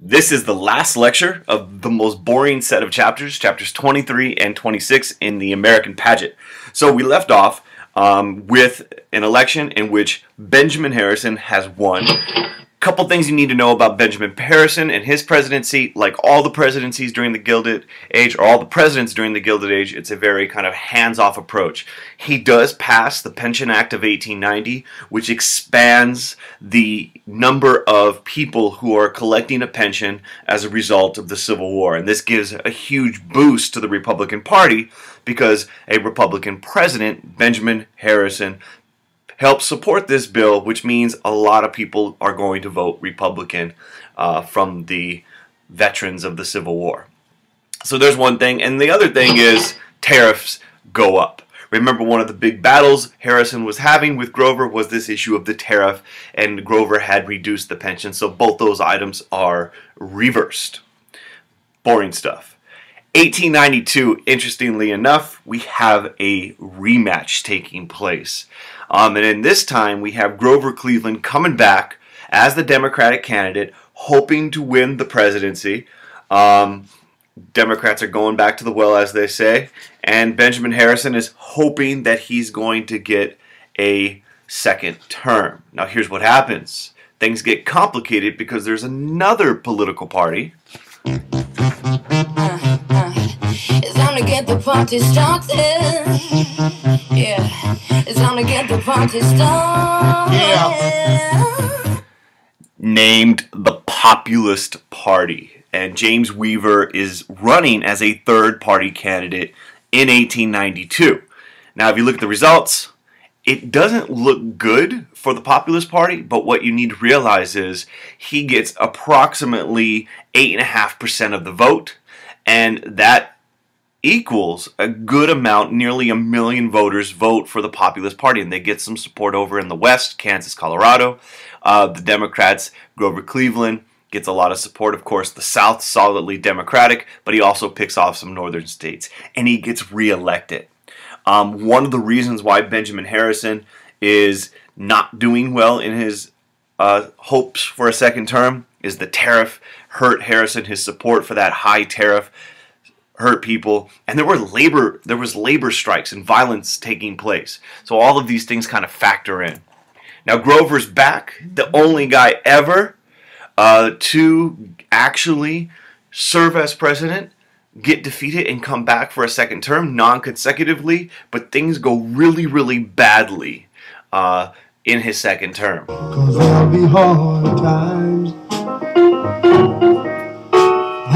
This is the last lecture of the most boring set of chapters, chapters 23 and 26 in the American pageant. So we left off um, with an election in which Benjamin Harrison has won couple things you need to know about Benjamin Harrison and his presidency. Like all the presidencies during the Gilded Age, or all the presidents during the Gilded Age, it's a very kind of hands-off approach. He does pass the Pension Act of 1890, which expands the number of people who are collecting a pension as a result of the Civil War. And this gives a huge boost to the Republican Party because a Republican president, Benjamin Harrison, help support this bill, which means a lot of people are going to vote Republican uh, from the veterans of the Civil War. So there's one thing. And the other thing is tariffs go up. Remember, one of the big battles Harrison was having with Grover was this issue of the tariff, and Grover had reduced the pension. So both those items are reversed. Boring stuff. 1892, interestingly enough, we have a rematch taking place. Um, and in this time, we have Grover Cleveland coming back as the Democratic candidate, hoping to win the presidency. Um, Democrats are going back to the well, as they say. And Benjamin Harrison is hoping that he's going to get a second term. Now, here's what happens things get complicated because there's another political party. Uh, uh, it's time to get the party started. Yeah, it's time to get the party started. Yeah. Named the Populist Party. And James Weaver is running as a third party candidate in 1892. Now, if you look at the results, it doesn't look good for the Populist Party, but what you need to realize is he gets approximately 8.5% of the vote, and that equals a good amount, nearly a million voters vote for the Populist Party, and they get some support over in the West, Kansas, Colorado. Uh, the Democrats, Grover Cleveland, gets a lot of support. Of course, the South, solidly Democratic, but he also picks off some northern states, and he gets reelected. Um, one of the reasons why Benjamin Harrison is not doing well in his uh, hopes for a second term is the tariff hurt Harrison. His support for that high tariff hurt people. And there were labor there was labor strikes and violence taking place. So all of these things kind of factor in. Now grover's back the only guy ever uh, to actually serve as president get defeated and come back for a second term non-consecutively but things go really really badly uh, in his second term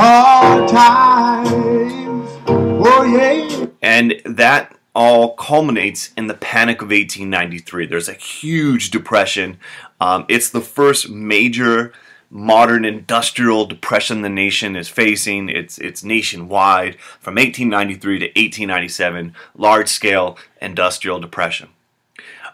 hard times. Oh, yeah. And that all culminates in the Panic of 1893. There's a huge depression. Um, it's the first major modern industrial depression the nation is facing. It's it's nationwide from 1893 to 1897, large scale industrial depression.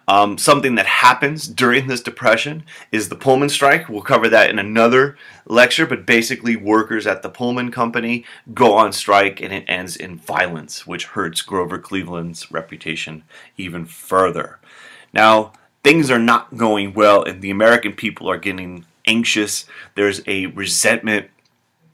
Um, something that happens during this depression is the Pullman strike. We'll cover that in another lecture, but basically, workers at the Pullman Company go on strike and it ends in violence, which hurts Grover Cleveland's reputation even further. Now, things are not going well, and the American people are getting anxious. There's a resentment,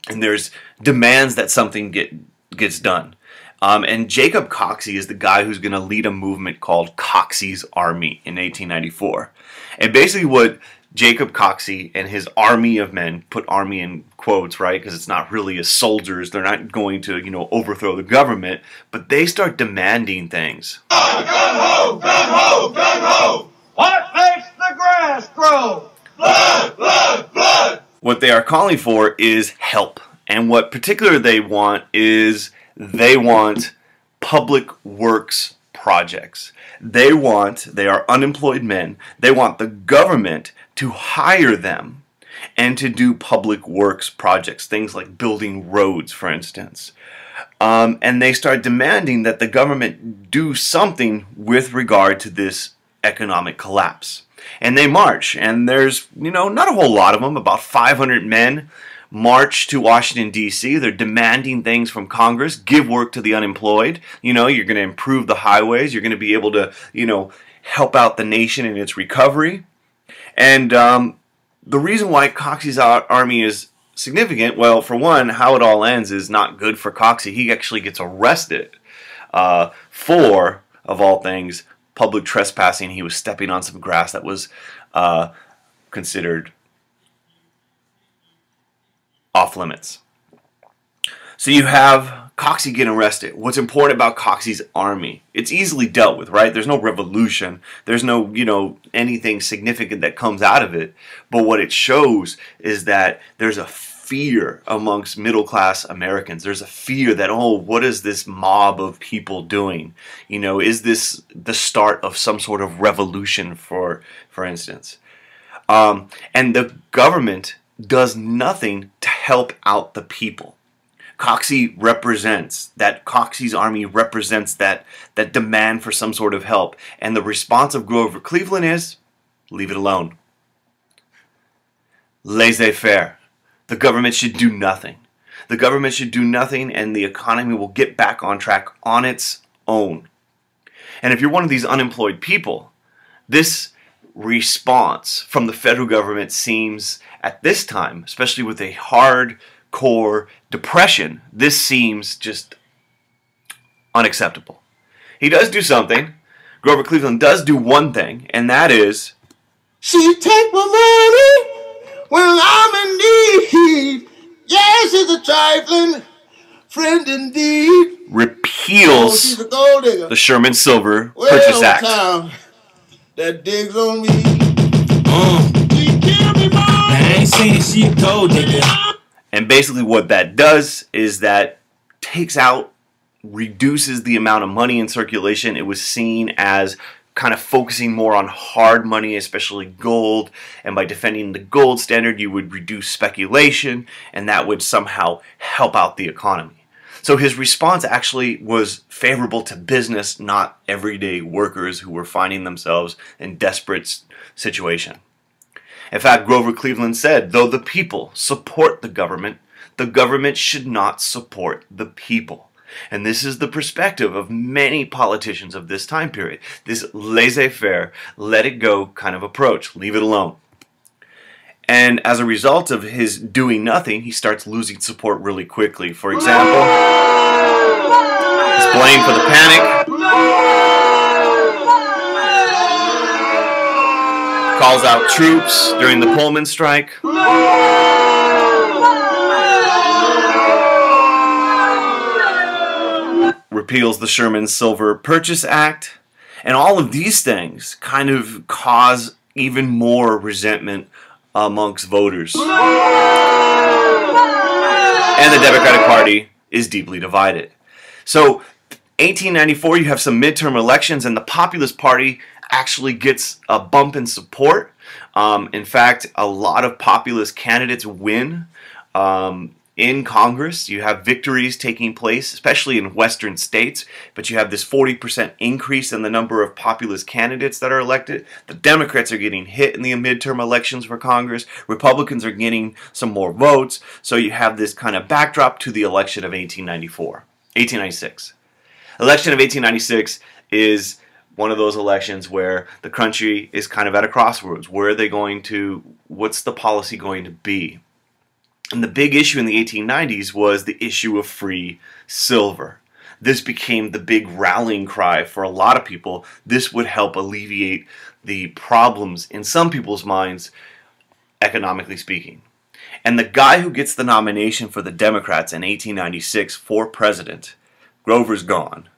and there's demands that something get, gets done. Um, and Jacob Coxey is the guy who's going to lead a movement called Coxey's Army in 1894. And basically, what Jacob Coxey and his army of men put army in quotes, right? Because it's not really as soldiers. They're not going to, you know, overthrow the government, but they start demanding things. Gun, gun ho, gun ho, gun ho. What makes the grass grow? Blood, blood, blood. What they are calling for is help. And what particular they want is they want public works projects. They want, they are unemployed men, they want the government to hire them and to do public works projects, things like building roads, for instance. Um, and they start demanding that the government do something with regard to this economic collapse. And they march, and there's, you know, not a whole lot of them, about 500 men march to Washington, D.C. They're demanding things from Congress, give work to the unemployed. You know, you're going to improve the highways. You're going to be able to, you know, help out the nation in its recovery. And um, the reason why Coxey's army is significant? Well, for one, how it all ends is not good for Coxey. He actually gets arrested uh, for, of all things, public trespassing. He was stepping on some grass that was uh, considered off limits. So you have Coxey getting arrested. What's important about Coxey's army? It's easily dealt with, right? There's no revolution. There's no, you know, anything significant that comes out of it. But what it shows is that there's a fear amongst middle class Americans. There's a fear that, oh, what is this mob of people doing? You know, is this the start of some sort of revolution, for, for instance? Um, and the government does nothing to help out the people. Coxey represents that Coxey's army represents that that demand for some sort of help, and the response of Grover Cleveland is leave it alone. Laissez-faire. The government should do nothing. The government should do nothing, and the economy will get back on track on its own. And if you're one of these unemployed people, this response from the federal government seems, at this time, especially with a hardcore depression, this seems just unacceptable. He does do something. Grover Cleveland does do one thing, and that is. She take my money when I'm in need. Yes, it's a trifling friend indeed. Repeals oh, the Sherman Silver well, Purchase Act. Time that digs on me. Uh. I ain't saying she a gold digger. And basically, what that does is that takes out, reduces the amount of money in circulation. It was seen as kind of focusing more on hard money, especially gold. And by defending the gold standard, you would reduce speculation, and that would somehow help out the economy. So his response actually was favorable to business, not everyday workers who were finding themselves in desperate situation. In fact, Grover Cleveland said, though the people support the government, the government should not support the people. And this is the perspective of many politicians of this time period. This laissez faire, let it go kind of approach, leave it alone. And as a result of his doing nothing, he starts losing support really quickly. For example, he's blamed for the panic. Calls out troops during the Pullman strike. Repeals the Sherman Silver Purchase Act. And all of these things kind of cause even more resentment amongst voters. And the Democratic Party is deeply divided. So, 1894, you have some midterm elections, and the Populist Party actually gets a bump in support. Um, in fact, a lot of populist candidates win. Um, in Congress. You have victories taking place, especially in western states, but you have this 40% increase in the number of populist candidates that are elected. The Democrats are getting hit in the midterm elections for Congress. Republicans are getting some more votes. So you have this kind of backdrop to the election of 1894, 1896. Election of 1896 is one of those elections where the country is kind of at a crossroads. Where are they going to, what's the policy going to be? And the big issue in the 1890s was the issue of free silver. This became the big rallying cry for a lot of people. This would help alleviate the problems in some people's minds, economically speaking. And the guy who gets the nomination for the Democrats in 1896 for president, Grover's gone,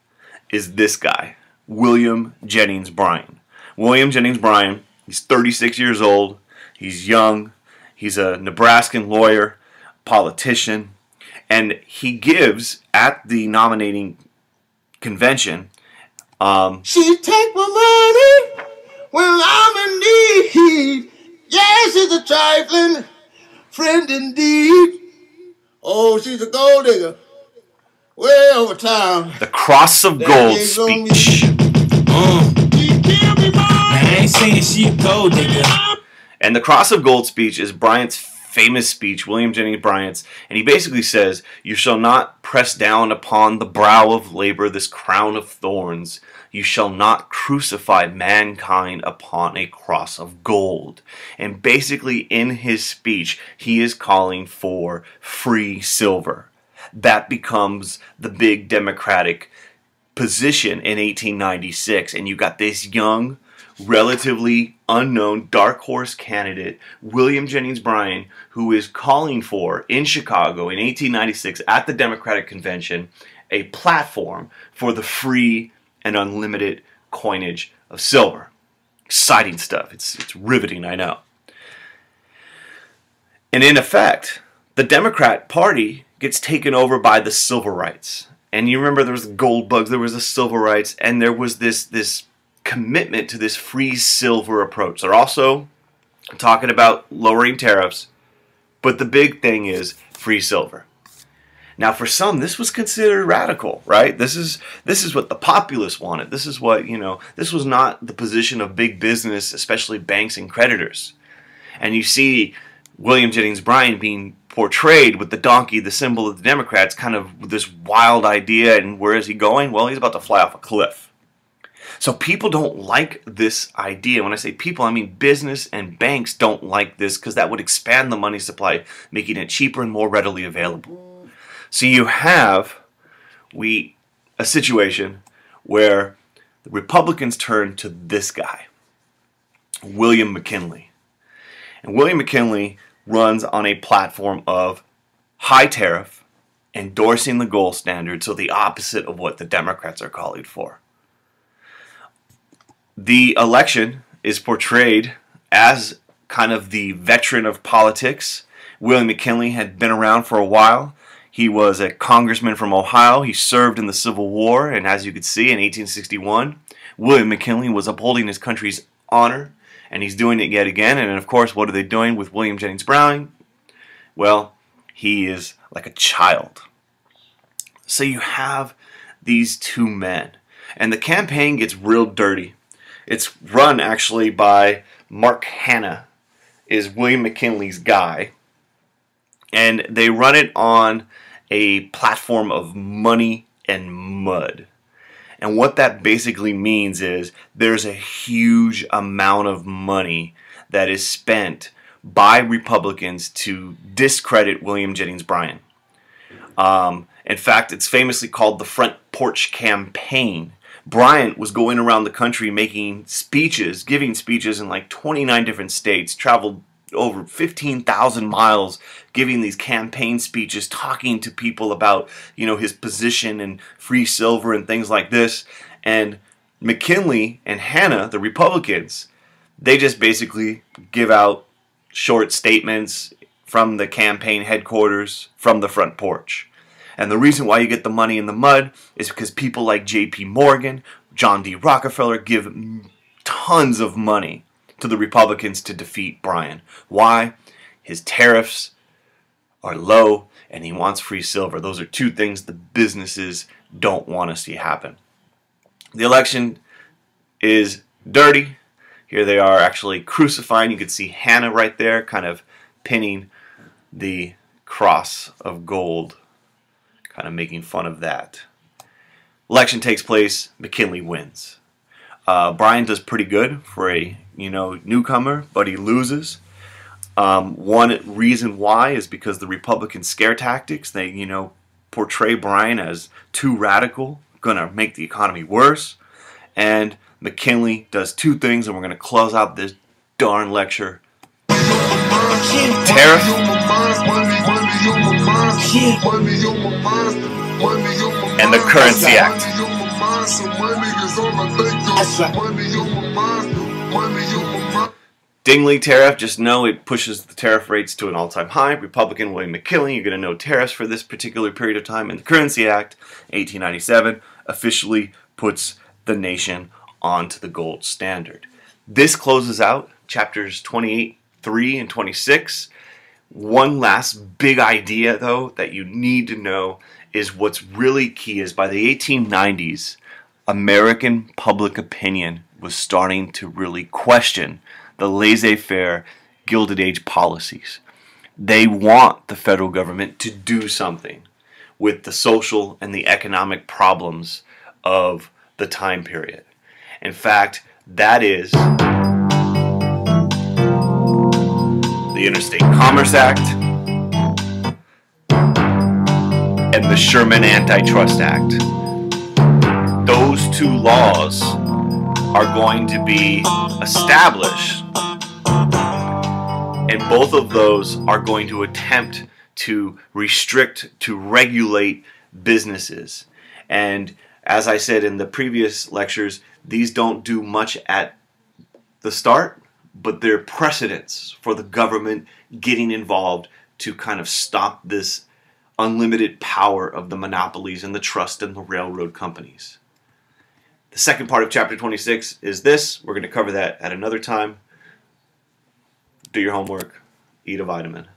is this guy, William Jennings Bryan. William Jennings Bryan, he's 36 years old, he's young, He's a Nebraskan lawyer, politician, and he gives at the nominating convention. Um, she take my money when I'm in need. Yes, it's a trifling friend indeed. Oh, she's a gold digger. Way over time. The Cross of Gold speech. Uh. I ain't saying she a gold digger. And the Cross of Gold speech is Bryan's famous speech, William Jennings Bryan's, and he basically says, You shall not press down upon the brow of labor this crown of thorns. You shall not crucify mankind upon a cross of gold. And basically, in his speech, he is calling for free silver. That becomes the big Democratic position in 1896. And you got this young, relatively unknown dark horse candidate, William Jennings Bryan, who is calling for, in Chicago in 1896 at the Democratic Convention, a platform for the free and unlimited coinage of silver. Exciting stuff. It's, it's riveting, I know. And in effect, the Democrat Party gets taken over by the silverites. And you remember there was the gold bugs, there was the silverites, and there was this this commitment to this free silver approach. They're also talking about lowering tariffs, but the big thing is free silver. Now, for some, this was considered radical, right? This is this is what the populace wanted. This is what you know. This was not the position of big business, especially banks and creditors. And you see William Jennings Bryan being portrayed with the donkey, the symbol of the Democrats, kind of this wild idea. And where is he going? Well, he's about to fly off a cliff. So people don't like this idea. When I say people, I mean business and banks don't like this because that would expand the money supply, making it cheaper and more readily available. So you have we a situation where the Republicans turn to this guy, William McKinley. And William McKinley runs on a platform of high tariff, endorsing the gold standard, so the opposite of what the Democrats are calling for. The election is portrayed as kind of the veteran of politics. William McKinley had been around for a while. He was a congressman from Ohio. He served in the Civil War, and as you can see, in 1861, William McKinley was upholding his country's honor and he's doing it yet again. And of course, what are they doing with William Jennings Bryan? Well, he is like a child. So you have these two men, and the campaign gets real dirty. It's run actually by Mark Hanna, is William McKinley's guy, and they run it on a platform of money and mud. And what that basically means is there's a huge amount of money that is spent by Republicans to discredit William Jennings Bryan. Um, in fact, it's famously called the Front Porch Campaign. Bryan was going around the country making speeches, giving speeches in like 29 different states, traveled over 15,000 miles giving these campaign speeches talking to people about you know his position and free silver and things like this. And McKinley and Hanna the Republicans they just basically give out short statements from the campaign headquarters from the front porch and the reason why you get the money in the mud is because people like JP Morgan John D Rockefeller give tons of money to the Republicans to defeat Bryan. Why? His tariffs are low and he wants free silver. Those are two things the businesses don't want to see happen. The election is dirty. Here they are actually crucifying. You can see Hanna right there kind of pinning the cross of gold, kind of making fun of that. Election takes place, McKinley wins. Uh, Bryan does pretty good for a you know newcomer, but he loses. Um, one reason why is because the Republican scare tactics. They you know portray Bryan as too radical, gonna make the economy worse. And McKinley does two things, and we're gonna close out this darn lecture. Tariff. And the Currency Act. Dingley tariff, just know it pushes the tariff rates to an all-time high. Republican William McKinley, you're going to know tariffs for this particular period of time. And the Currency Act, 1897, officially puts the nation onto the gold standard. This closes out chapters 28, 3, and 26. One last big idea, though, that you need to know is what's really key is by the 1890s, American public opinion was starting to really question the laissez faire Gilded Age policies. they want the federal government to do something with the social and the economic problems of the time period. In fact, that is the Interstate Commerce Act and the Sherman Antitrust Act. Those two laws are going to be established and both of those are going to attempt to restrict, to regulate businesses. And as I said in the previous lectures, these don't do much at the start, but they're precedents for the government getting involved to kind of stop this unlimited power of the monopolies and the trust and the railroad companies. The second part of chapter 26 is this. We're going to cover that at another time do your homework, eat a vitamin.